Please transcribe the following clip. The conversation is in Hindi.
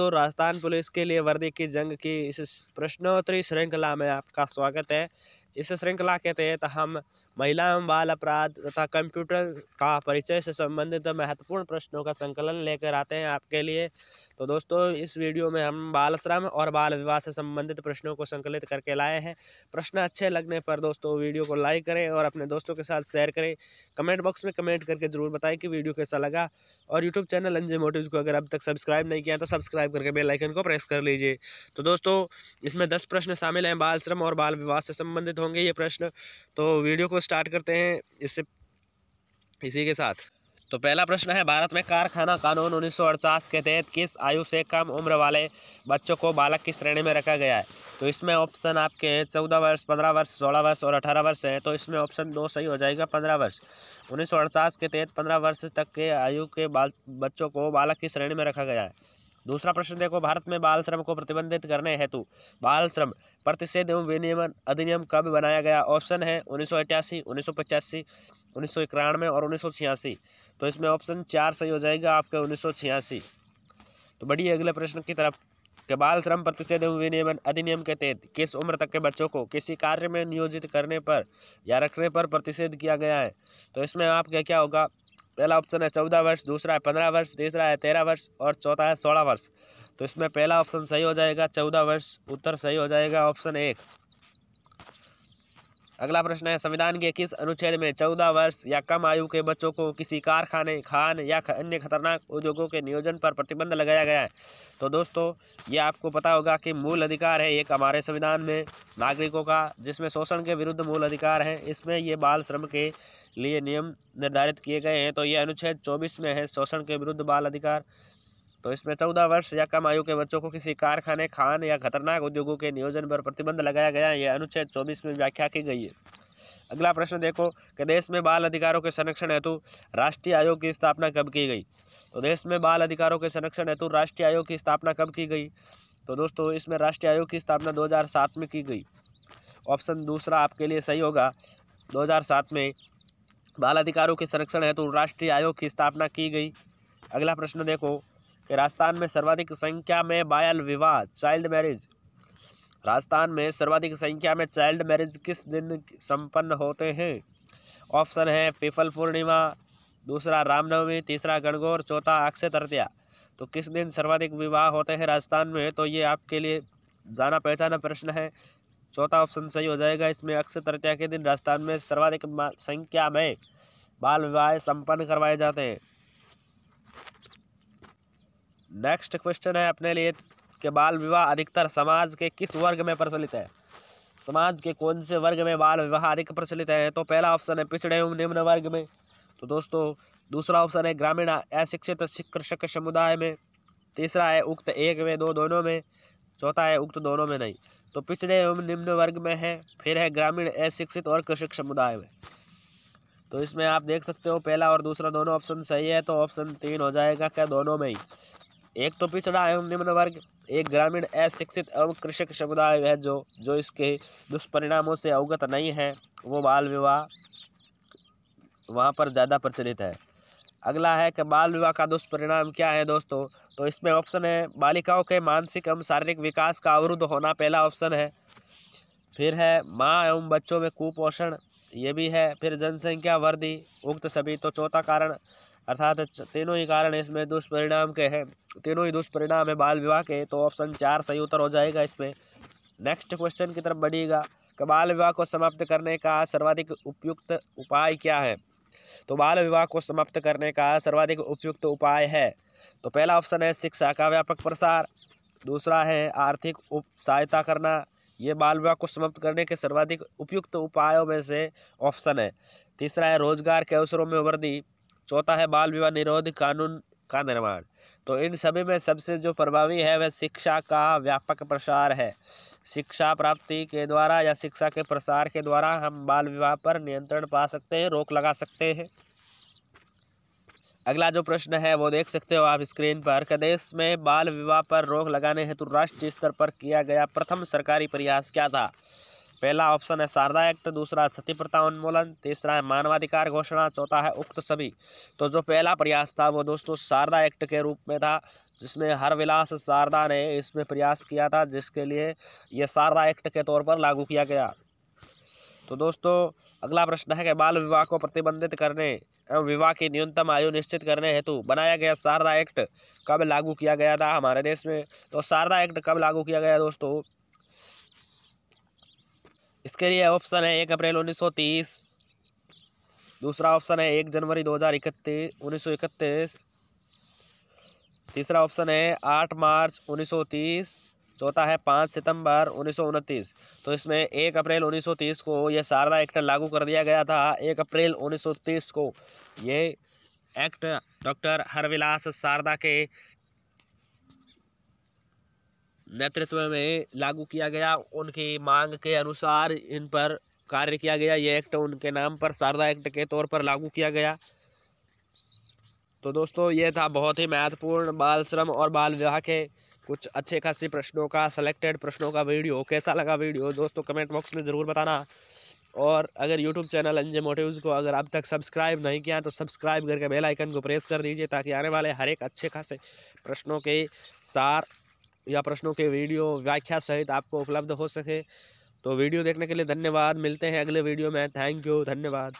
दोस्तों, राजस्थान पुलिस के लिए वर्दी की जंग की इस प्रश्नोत्तरी श्रृंखला में आपका स्वागत है। इस श्रृंखला के तहत हम महिला एवं बाल अपराध तथा कंप्यूटर का परिचय से संबंधित महत्वपूर्ण प्रश्नों का संकलन लेकर आते हैं आपके लिए। तो दोस्तों, इस वीडियो में हम बाल श्रम और बाल विवाह से संबंधित प्रश्नों को संकलित करके लाए हैं। प्रश्न अच्छे लगने पर दोस्तों, वीडियो को लाइक करें और अपने दोस्तों के साथ शेयर करें। कमेंट बॉक्स में कमेंट करके ज़रूर बताएँ कि वीडियो कैसा लगा। और यूट्यूब चैनल अंजय मोटिव को अगर अब तक सब्सक्राइब नहीं किया तो सब्सक्राइब करके बेल आइकन को प्रेस कर लीजिए। तो दोस्तों, इसमें दस प्रश्न शामिल हैं। बाल श्रम और बाल विवाह से संबंधित होंगे ये प्रश्न। तो वीडियो को स्टार्ट करते हैं इससे, इसी के साथ। तो पहला प्रश्न है, भारत में कारखाना कानून उन्नीस के तहत किस आयु से कम उम्र वाले बच्चों को बालक की श्रेणी में रखा गया है? तो इसमें ऑप्शन आपके चौदह वर्ष, पंद्रह वर्ष, सोलह वर्ष और अठारह वर्ष है। तो इसमें ऑप्शन दो सही हो जाएगा, पंद्रह वर्ष। उन्नीस के तहत पंद्रह वर्ष तक के आयु के बाल, बच्चों को बालक की श्रेणी में रखा गया है। दूसरा प्रश्न देखो, भारत में बाल श्रम को प्रतिबंधित करने हेतु बाल श्रम प्रतिषेध एवं विनियमन अधिनियम कब बनाया गया? ऑप्शन है उन्नीस सौ अट्ठासी, उन्नीस सौ पचासी, उन्नीस सौ इक्यानवे और उन्नीस सौ छियासी। तो इसमें ऑप्शन चार सही हो जाएगा आपके उन्नीस सौ छियासी। तो बढ़िए, अगले प्रश्न की तरफ़। के बाल श्रम प्रतिषेध एवं विनियमन अधिनियम के तहत किस उम्र तक के बच्चों को किसी कार्य में नियोजित करने पर या रखने पर प्रतिषेध किया गया है? तो इसमें आपका क्या होगा? पहला ऑप्शन है चौदह वर्ष, दूसरा है पंद्रह वर्ष, तीसरा है तेरह वर्ष और चौथा है सोलह वर्ष। तो इसमें पहला ऑप्शन सही हो जाएगा, चौदह वर्ष उत्तर सही हो जाएगा, ऑप्शन एक। अगला प्रश्न है, संविधान के किस अनुच्छेद में चौदह वर्ष या कम आयु के बच्चों को किसी कारखाने, खान या अन्य खतरनाक उद्योगों के नियोजन पर प्रतिबंध लगाया गया है? तो दोस्तों, ये आपको पता होगा कि मूल अधिकार है एक हमारे संविधान में नागरिकों का, जिसमें शोषण के विरुद्ध मूल अधिकार है। इसमें ये बाल श्रम के लिए नियम निर्धारित किए गए हैं। तो ये अनुच्छेद चौबीस में है, शोषण के विरुद्ध बाल अधिकार। तो इसमें चौदह वर्ष या कम आयु के बच्चों को किसी कारखाने, खान या खतरनाक उद्योगों के नियोजन पर प्रतिबंध लगाया गया है। यह अनुच्छेद चौबीस में व्याख्या की गई है। अगला प्रश्न देखो कि देश में बाल अधिकारों के संरक्षण हेतु राष्ट्रीय आयोग की स्थापना कब की गई? तो देश में बाल अधिकारों के संरक्षण हेतु राष्ट्रीय आयोग की स्थापना कब की गई? तो दोस्तों, इसमें राष्ट्रीय आयोग की स्थापना 2007 में की गई। ऑप्शन दूसरा आपके लिए सही होगा। 2007 में बाल अधिकारों के संरक्षण हेतु राष्ट्रीय आयोग की स्थापना की गई। अगला प्रश्न देखो कि राजस्थान में सर्वाधिक संख्या में बाल विवाह चाइल्ड मैरिज राजस्थान में सर्वाधिक संख्या में चाइल्ड मैरिज किस दिन संपन्न होते हैं? ऑप्शन है पीपल पूर्णिमा, दूसरा रामनवमी, तीसरा गणगौर, चौथा अक्षय तृतीया। तो किस दिन सर्वाधिक विवाह होते हैं राजस्थान में? तो ये आपके लिए जाना पहचाना प्रश्न है। चौथा ऑप्शन सही हो जाएगा। इसमें अक्षय तृतीया के दिन राजस्थान में सर्वाधिक संख्या में बाल विवाह संपन्न करवाए जाते हैं। नेक्स्ट क्वेश्चन है अपने लिए, कि बाल विवाह अधिकतर समाज के किस वर्ग में प्रचलित है? समाज के कौन से वर्ग में बाल विवाह अधिक प्रचलित है? तो पहला ऑप्शन है पिछड़े एवं निम्न वर्ग में। तो दोस्तों, दूसरा ऑप्शन है ग्रामीण अशिक्षित कृषक समुदाय में। तीसरा है उक्त एक में, दो दोनों में। चौथा है उक्त दोनों में नहीं। तो पिछड़े एवं निम्न वर्ग में है, फिर है ग्रामीण अशिक्षित और कृषक समुदाय में। तो इसमें आप देख सकते हो, पहला और दूसरा दोनों ऑप्शन सही है तो ऑप्शन तीन हो जाएगा क्या? दोनों में ही। एक तो पिछड़ा एवं निम्न वर्ग, एक ग्रामीण अशिक्षित एवं कृषक समुदाय है जो जो इसके दुष्परिणामों से अवगत नहीं है, वो बाल विवाह वहाँ पर ज़्यादा प्रचलित है। अगला है कि बाल विवाह का दुष्परिणाम क्या है दोस्तों? तो इसमें ऑप्शन है, बालिकाओं के मानसिक एवं शारीरिक विकास का अवरुद्ध होना पहला ऑप्शन है। फिर है, माँ एवं बच्चों में कुपोषण, ये भी है। फिर जनसंख्या वृद्धि उक्त सभी तो चौथा कारण अर्थात तीनों ही कारण इसमें दुष्परिणाम के हैं। तीनों ही दुष्परिणाम है बाल विवाह के तो ऑप्शन चार सही उत्तर हो जाएगा इसमें। नेक्स्ट क्वेश्चन की तरफ़ बढ़िएगा। कि बाल विवाह को समाप्त करने का सर्वाधिक उपयुक्त उपाय क्या है? तो बाल विवाह को समाप्त करने का सर्वाधिक उपयुक्त उपाय है। तो पहला ऑप्शन है शिक्षा का व्यापक प्रसार। दूसरा है आर्थिक उप सहायता करना। ये बाल विवाह को समाप्त करने के सर्वाधिक उपयुक्त उपायों में से ऑप्शन है। तीसरा है रोज़गार के अवसरों में वृद्धि। चौथा है बाल विवाह निरोध कानून का निर्माण। तो इन सभी में सबसे जो प्रभावी है, वह शिक्षा का व्यापक प्रसार है। शिक्षा प्राप्ति के द्वारा या शिक्षा के प्रसार के द्वारा हम बाल विवाह पर नियंत्रण पा सकते हैं, रोक लगा सकते हैं। अगला जो प्रश्न है, वो देख सकते हो आप स्क्रीन पर। देश में बाल विवाह पर रोक लगाने हेतु राष्ट्रीय स्तर पर किया गया प्रथम सरकारी प्रयास क्या था? पहला ऑप्शन है शारदा एक्ट, दूसरा सती प्रथा उन्मूलन, तीसरा है मानवाधिकार घोषणा, चौथा है उक्त सभी। तो जो पहला प्रयास था वो दोस्तों शारदा एक्ट के रूप में था, जिसमें हर विलास शारदा ने इसमें प्रयास किया था, जिसके लिए यह शारदा एक्ट के तौर पर लागू किया गया। तो दोस्तों, अगला प्रश्न है कि बाल विवाह को प्रतिबंधित करने एवं विवाह की न्यूनतम आयु निश्चित करने हेतु बनाया गया शारदा एक्ट कब लागू किया गया था हमारे देश में? तो शारदा एक्ट कब लागू किया गया दोस्तों? इसके लिए ऑप्शन है एक अप्रैल उन्नीस सौ तीस, दूसरा ऑप्शन है एक जनवरी दो हज़ार इकतीस, उन्नीस सौ इकतीस, तीसरा ऑप्शन है आठ मार्च उन्नीस सौ तीस, चौथा है पाँच सितंबर उन्नीस सौ उनतीस। तो इसमें एक अप्रैल उन्नीस सौ तीस को यह शारदा एक्ट लागू कर दिया गया था, एक अप्रैल उन्नीस सौ तीस को। ये एक्ट डॉक्टर हरविलास शारदा के नेतृत्व में लागू किया गया। उनकी मांग के अनुसार इन पर कार्य किया गया। ये एक्ट उनके नाम पर शारदा एक्ट के तौर पर लागू किया गया। तो दोस्तों, ये था बहुत ही महत्वपूर्ण बाल श्रम और बाल विवाह के कुछ अच्छे खासे प्रश्नों का सेलेक्टेड प्रश्नों का वीडियो। कैसा लगा वीडियो? दोस्तों कमेंट बॉक्स में ज़रूर बताना। और अगर यूट्यूब चैनल अंजे मोटिव्स को अगर अब तक सब्सक्राइब नहीं किया तो सब्सक्राइब करके बेल आइकन को प्रेस कर दीजिए, ताकि आने वाले हर एक अच्छे खासे प्रश्नों के सार या प्रश्नों के वीडियो व्याख्या सहित आपको उपलब्ध हो सके। तो वीडियो देखने के लिए धन्यवाद। मिलते हैं अगले वीडियो में। Thank you. धन्यवाद।